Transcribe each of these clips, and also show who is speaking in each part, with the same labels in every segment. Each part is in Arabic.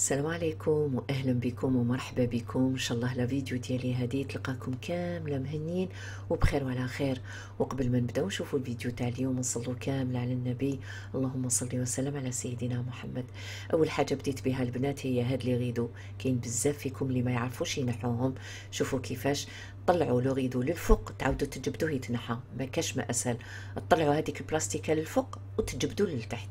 Speaker 1: السلام عليكم واهلا بكم ومرحبا بكم. إن شاء الله لا فيديو ديالي هذه تلقاكم كامله مهنيين وبخير وعلى خير. وقبل ما نبداو نشوفوا الفيديو تاع اليوم نصلوا كامل على النبي. اللهم صل وسلم على سيدنا محمد. أول حاجة بديت بها البنات هي هاد لي غيدو. كاين بزاف فيكم اللي ما يعرفوش ينحوهم. شوفوا كيفاش طلعوا لو غيدو للفوق تعاودوا تجبدوه يتنحى ما كاش ما أسهل. تطلعوا هذيك البلاستيكه للفوق وتجبدوا لتحت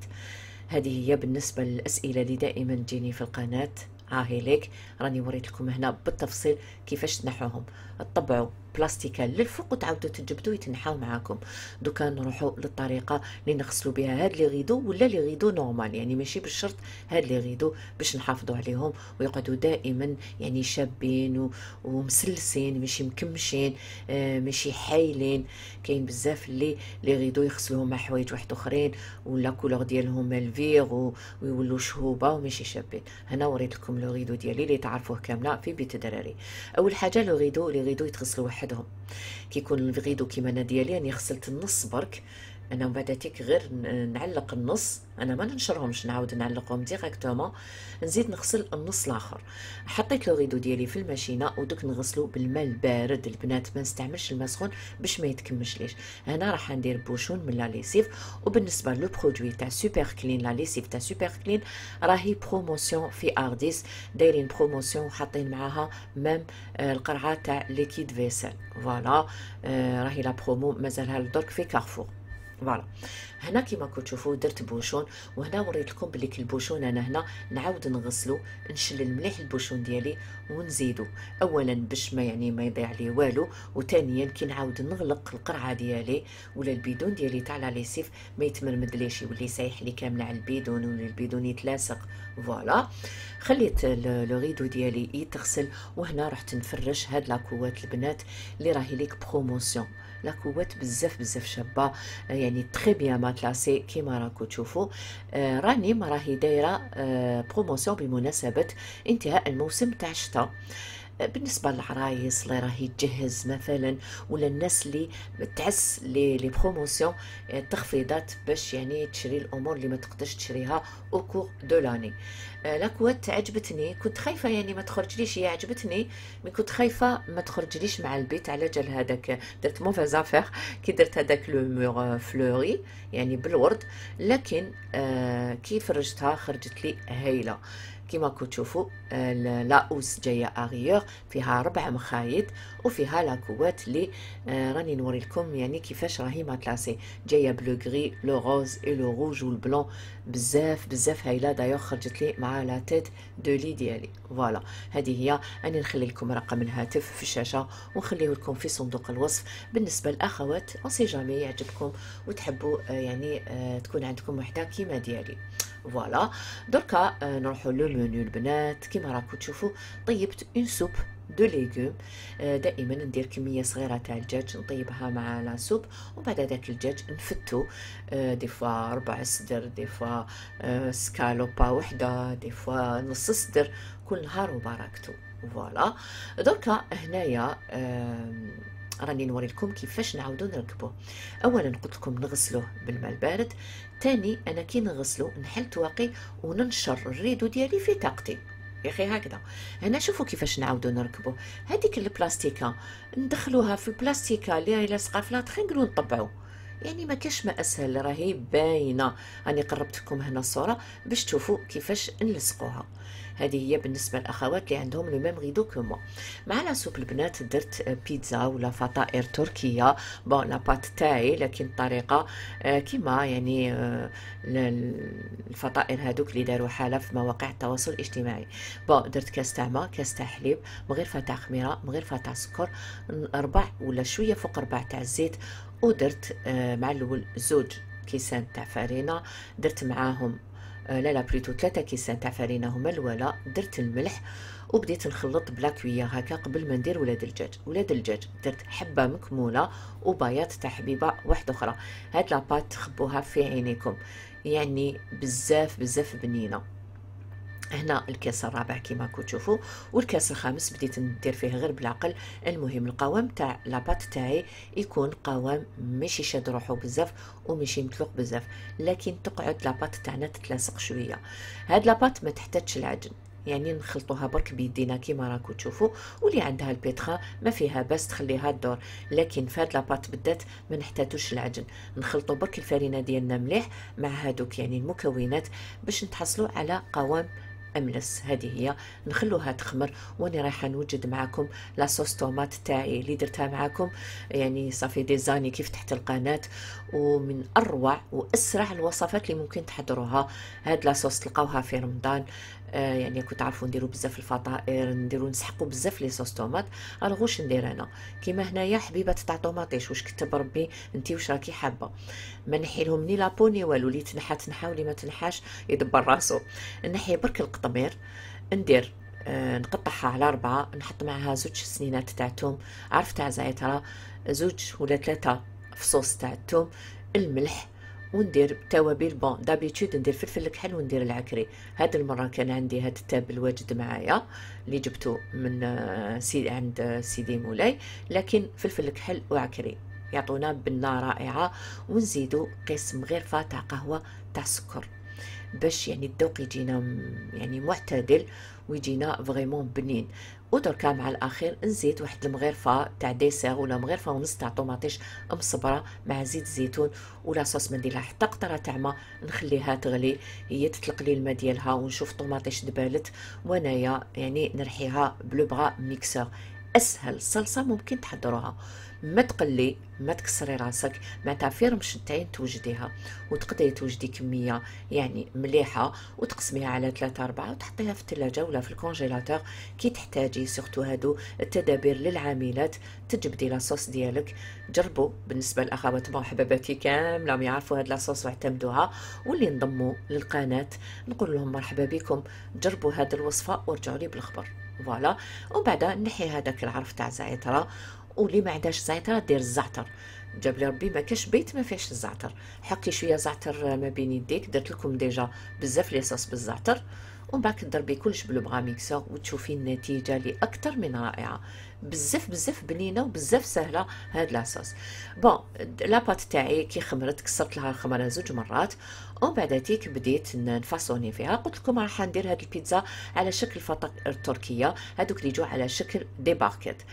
Speaker 1: هذه هي بالنسبة للأسئلة اللي دائما تجيني في القناة. هاهي ليك. راني وريت لكم هنا بالتفصيل كيفاش تنحوهم. تطبعوا بلاستيكا للفوق وتعاودوا تجبدوا يتنحاو معاكم. دوكا نروحوا للطريقة اللي نغسلوا بها هاد les rideaux ولا les rideaux normal. يعني ماشي بالشرط هاد les rideaux باش نحافظوا عليهم ويقعدوا دائما يعني شابين ومسلسين ماشي مكمشين آه ماشي حايلين. كاين بزاف اللي les rideaux يغسلوهم مع حوايج واحد اخرين و la couleur ديالهم الفيغ ويولوا شهوبة وماشي شابين. هنا وريت لكم le rideau ديالي اللي تعرفوه كاملة في بيت الدراري. أول حاجة le rideau les rideaux يتغسلوا وحدهم كيكون les rideaux كيما أنا ديالي راني غسلت النص برك أنا بعد غير نعلق النص. أنا ما ننشرهمش نعاود نعلقهم directement نزيد نغسل النص الآخر. حطيت le rideau ديالي في الماشينة ودوك نغسلو بالماء البارد. البنات ما نستعملش الماء سخون باش ما يتكمش ليش. هنا راح ندير bouchon من la lessive وبالنسبة le produit تاع Super Clean la lessive تاع Super Clean راهي promotion في Ardis دايرين promotion وحاطين معاها même آه، القرعة تاع liquide vaisselle voilà راهي la promo مازالها لدرك في كارفور voilà. هنا كيما كنتو تشوفوا درت bouchon وهنا وريت لكم بلي ال bouchon أنا هنا نعاود نغسلو نشلل مليح ال bouchon ديالي ونزيدو. اولا باش ما يعني ما يضيع لي والو وثانيا كي نعاود نغلق القرعة ديالي ولا البيدون ديالي تاع la lessive ما يتمرمد ليش يولي سايح لي كامل على البيدون ولا البيدون يتلاصق. voilà. خليت le rideau ديالي يتغسل وهنا رحت نفرش هاد la couette البنات اللي راهي ليك promotion. la couette بزاف بزاف شابة يعني très bien matelassée كيما راكو تشوفوا آه راني ما راهي دايرة آه promotion بمناسبة انتهاء الموسم تاع الشتاء بالنسبة للعرايس اللي راهي تجهز مثلا ولا الناس اللي تعس لي les promotions التخفيضات باش يعني تشري الأمور اللي ما تقدرش تشريها au cours de l'année la couette عجبتني كنت خايفة يعني ما تخرجليش هي عجبتني mais كنت خايفة ما تخرجليش مع البيت على جال هذاك. درت mauvaise affaire كي درت هذاك le mur fleuri يعني بالورد لكن آه كي فرجتها خرجت لي هايلة. كما كتشوفوا لاوس جاية اغيور فيها ربع مخايط وفيها لاكوات اللي آه راني نوري لكم يعني كيفاش راهي ماتلاسي. جاية بلو غري لو روز إي لو روج والبلون بزاف بزاف هايلة. دايوغ خرجت لي مع لا تيت دو لي ديالي. فوالا. هذه هي أنا نخلي لكم رقم الهاتف في الشاشة ونخليه لكم في صندوق الوصف. بالنسبة للأخوات اون جامي يعجبكم وتحبوا آه يعني آه تكون عندكم وحدة كيما ديالي. voilà دركا نروحوا لو البنات كيما راكم تشوفوا طيبت une soupe de légumes دائما ندير كميه صغيره تاع الدجاج نطيبها مع la soupe ومن بعد هذاك الدجاج نفتو des fois ربع صدر des fois سكالوبا وحده des fois نص صدر كل نهار وبركته voilà دركا هنايا راني نوري لكم كيفاش نعاودو نركبوه اولا قلت لكم نغسلوه بالماء البارد تاني أنا كي نغسلو نحل تواقي وننشر ال rideau ديالي في طاقتي. يا أخي هكذا. هنا شوفوا كيفاش نعاودو نركبو. هذيك البلاستيكة ندخلوها في البلاستيكه اللي لاصقه في la tringle ونطبعو يعني ما كاش ما أسهل راهي باينة. راني قربت لكم هنا الصورة باش تشوفوا كيفاش نلصقوها. هذه هي بالنسبة للأخوات اللي عندهم le même rideau que مع la soupe البنات درت بيتزا ولا فطائر تركية. bon la pâte تاعي لكن الطريقة آه، كيما يعني آه، الفطائر هذوك اللي داروا حالة في مواقع التواصل الاجتماعي. bon درت كاس تاع ماء كاس تاع حليب مغرفه تاع خميرة مغرفه تاع سكر ربع ولا شوية فوق ربع تاع الزيت. ودرت آه، مع الأول زوج كيسان تاع فرينه درت معاهم آه، لا لا plutôt ثلاثة كيسان تاع فرينه هما. الولا درت الملح وبديت نخلط ب la cuillère هكا قبل ما ندير ولاد الدجاج ولاد الدجاج درت حبة مكمولة وبياض تاع حبيبة واحدة أخرى. هاد la pâte تخبوها في عينيكم. يعني بزاف بزاف بنينة. هنا الكاس الرابع كما كنتو تشوفوا والكاس الخامس بديت ندير فيه غير بالعقل. المهم القوام تاع la pâte تاعي يكون قوام ماشي شاد روحو بزاف وماشي متلوق بزاف لكن تقعد la pâte تاعنا تتلاصق شوية. هاد la pâte ما تحتاجش العجن يعني نخلطوها برك بيدينا كيما راكو تشوفوا واللي عندها ال pétrin ما فيها بس تخليها الدور لكن فهاد la pâte بالذات ما نحتاجوش العجن. نخلطوا برك الفرينة ديالنا مليح مع هادوك يعني المكونات باش نتحصلوا على قوام أملس. هذه هي. نخلوها تخمر وأنا رايحة نوجد معكم la sauce tomate تاعي اللي درتها معكم يعني ça fait des années كي فتحت القناة. ومن أروع وأسرع الوصفات اللي ممكن تحضروها. هاد لا صوص تلقاوها في رمضان. آه يعني كنت تعرفوا نديروا بزاف الفطائر نديروا نسحقوا بزاف لي صوص طوماط. الوغ واش ندير أنا؟ كيما هنايا حبيبة تاع طوماطيش واش كتب ربي؟ انت واش راكي حابة؟ ما نحي لهم ني لابو ني والو اللي تنحى تنحى واللي ما تنحاش يدبر راسو. نحي برك القطمير ندير آه نقطعها على أربعة نحط معها زوج سنينات تاع توم. عرف تاع زعترة زوج ولا ثلاثة فصوص تاع التوم الملح وندير توابل bon. d'habitude ندير فلفل الكحل وندير العكري. هاد المرة كان عندي هاد التابل واجد معايا اللي جبته من آه، سي عند سيدي مولاي. لكن فلفل الكحل وعكري يعطونا بنة رائعة ونزيدو قسم غرفه تاع قهوة تاع سكر باش يعني الذوق يجينا يعني معتدل ويجينا vraiment بنين. ودركا مع الاخير نزيد واحد المغرفة تاع dessert ولا مغرفة ونص تاع طوماطيش مصبرة مع زيت الزيتون و la sauce ما حتى قطره تاع ما نخليها تغلي هي تطلق لي الماء ديالها ونشوف طوماطيش دبالت. وانايا يعني نرحيها ب le bras mixeur. أسهل صلصة ممكن تحضروها. ما تقلي ما تكسري راسك معناتها في رمشتين توجديها. وتقدري توجدي كمية يعني مليحة وتقسميها على ثلاثة أربعة وتحطيها في الثلاجة ولا في ال congélateur. كي تحتاجي surtout هادو التدابير للعاملات تجبدي la sauce ديالك. جربوا بالنسبة للاخوات وحباباتي كاملهم يعرفوا هاد la sauce واعتمدوها. واللي انضموا للقناة نقول لهم مرحبا بكم. جربوا هاد الوصفة ورجعوا لي بالخبر. voilà. ومن بعد نحي هذاك العرف تاع زعتره واللي ما عندهاش زعتر دير الزعتر. جاب لي ربي ما كاش بيت ما فيهش الزعتر. حكي شوية زعتر ما بين يديك درت لكم déjà بزاف les sauces بالزعتر. ومن بعد كضربي كلش بال bras mixeur وتشوفي النتيجة اللي أكثر من رائعة. بزاف بزاف بنينة وبزاف سهلة هاد la sauce bon la pâte تاعي كي خمرت كسرت لها الخمرة زوج مرات. ومن بعد تيك بديت نفاصوني فيها. قلت لكم راح ندير هاد البيتزا على شكل فطائر تركية. هادوك اللي يجوا على شكل des barquettes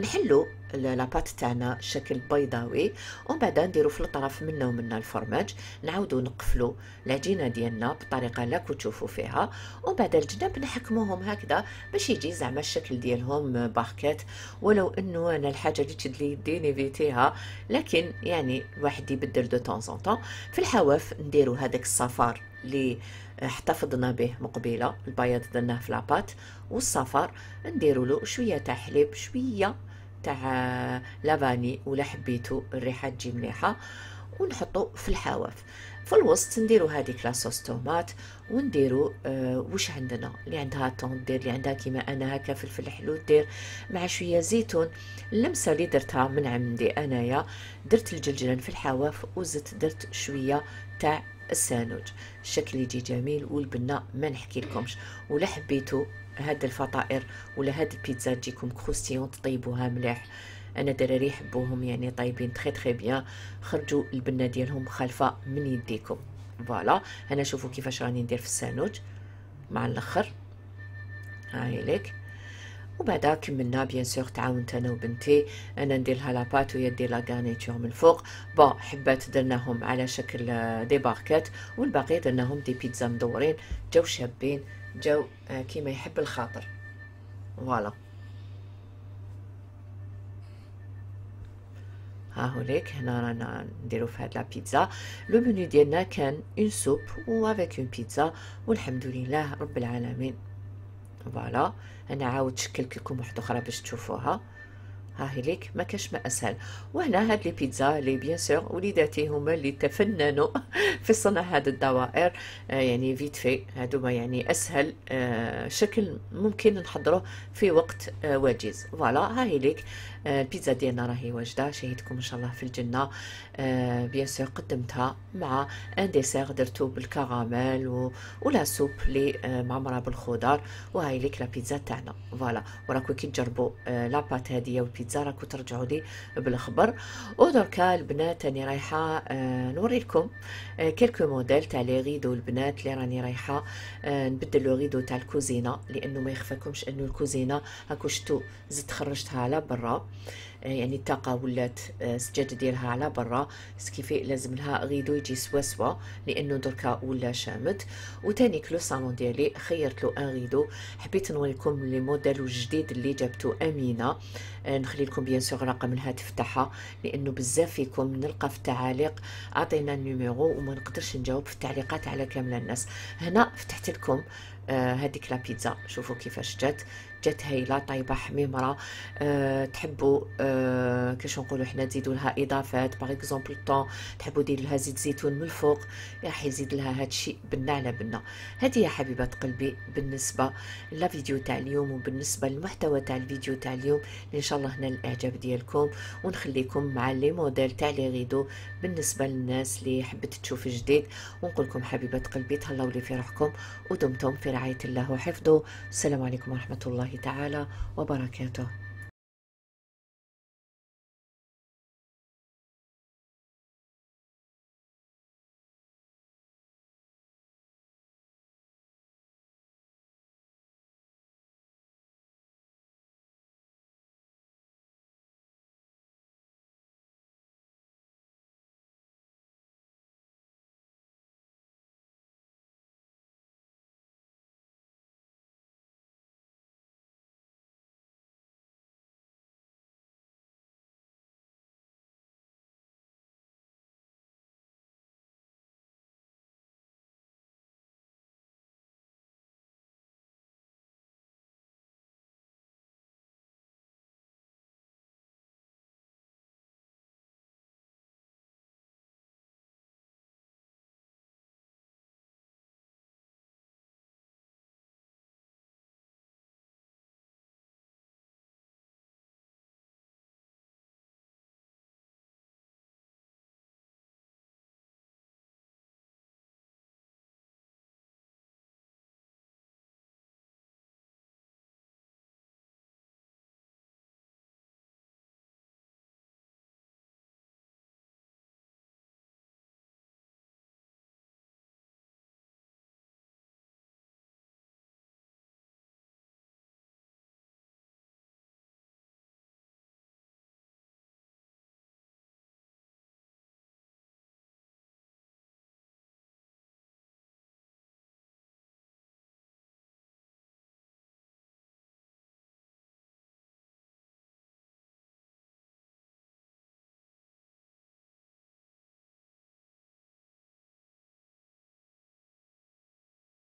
Speaker 1: نحلو. la pâte تاعنا شكل بيضاوي. ومن بعد نديرو في الطرف منا ومنا الفرماج. نعاودو نقفلو العجينة ديالنا بالطريقة اللي تشوفوا فيها. ومن بعد الجناب نحكموهم هكذا باش يجي زعما الشكل ديالهم barquettes ولو إنه أنا الحاجة اللي تشد لي يدي نيفيتيها. لكن يعني الواحد يبدل دو طون طون. في الحواف نديرو هذاك الصفار اللي احتفظنا به مقبله البياض درناه في la pâte والصفر نديروا له شوية تاع حليب شوية تاع لافاني ولا حبيتو الريحة تجي مليحة ونحطو في الحواف. في الوسط نديرو هذيك لاصوص طوماط ونديرو آه واش عندنا؟ اللي عندها طون دير اللي عندها كيما أنا هكا فلفل حلو دير مع شوية زيتون. اللمسة اللي درتها من عندي أنايا درت الجلجلان في الحواف وزدت درت شوية تاع السانوج. الشكل يجي جميل والبنة ما نحكي لكمش ولا حبيتو هاد الفطائر ولا هاد البيتزا تجيكم croustillantes تطيبوها مليح. أنا دراري يحبوهم يعني طيبين très très bien خرجوا البنة ديالهم خالفه من يديكم. voilà أنا شوفوا كيفاش راني ندير في السانوج مع الأخر. هاي ليك. وبعدا كملنا bien sûr تعاونت أنا وبنتي. أنا ندير لها la pâte وهي دير la garniture من الفوق bon حبات درناهم على شكل des barquettes والباقي درناهم des pizzas مدورين. جاو شابين. جاو آه، كيما يحب الخاطر. voilà. ها هوليك هنا رانا نديرو في هاد la pizza. le menu ديالنا كان une soupe و avec une pizza والحمد لله رب العالمين. voilà. أنا عاود شكلت لكم واحدة أخرى باش تشوفوها. ها هي ليك ما كاش ما اسهل وهنا هاد les pizzas لي bien sûr وليداتي هما اللي تفننوا في صنع هاد الدوائر آه يعني vite fait هادوما يعني اسهل آه شكل ممكن نحضره في وقت آه وجيز voilà ها هي ليك البيتزا ديالنا راهي واجده شهيتكم إن شاء الله في الجنة. آه، bien sûr قدمتها مع un dessert درتو بالكراميل و... و la soupe اللي آه، معمره بالخضر وهاي ليك la pizza تاعنا. voilà. وراكو كي تجربوا la pâte هذه والبيتزا راكو ترجعوا لي بالخبر. ودركا البنات راني رايحة نوري لكم quelques modèles تاع les rideaux البنات اللي راني رايحة نبدل le rideau تاع الكوزينة. لأنه ما يخفاكمش أنه الكوزينة هاكو شتو زدت خرجتها على برا. آه، يعني الطاقة ولات آه، سجادة ديالها على برا. ce qui fait لازم لها rideau يجي سوا سوا لأنه دركا ولا شامت. وتاني le salon ديالي خيرت له un rideau. حبيت نوريكم les modèles الجديد اللي جابتو أمينة. آه، نخلي لكم bien sûr رقم الهاتف تاعها لأنه بزاف فيكم نلقى في التعاليق أعطينا ال numéro وما نقدرش نجاوب في التعليقات على كامل الناس. هنا فتحت لكم هذيك la pizza. شوفوا كيفاش جات. جات هايله طايبه حميمره أه تحبوا أه كيش نقولوا حنا نزيدوا لها إضافات. par exemple thon تحبوا دير لها زيت زيتون من الفوق. راح يزيد لها هادشي بنه على بنه هذه يا حبيبات قلبي بالنسبة للفيديو تاع اليوم وبالنسبة للمحتوى تاع الفيديو تاع اليوم إن شاء الله هنا الإعجاب ديالكم ونخليكم مع لي موديل تاع لي غيدو بالنسبة للناس اللي حبت تشوف جديد. ونقول لكم حبيبات قلبي تهلاو لي في روحكم ودمتم في رعاية الله وحفظه. السلام عليكم ورحمة الله تعالى وبركاته.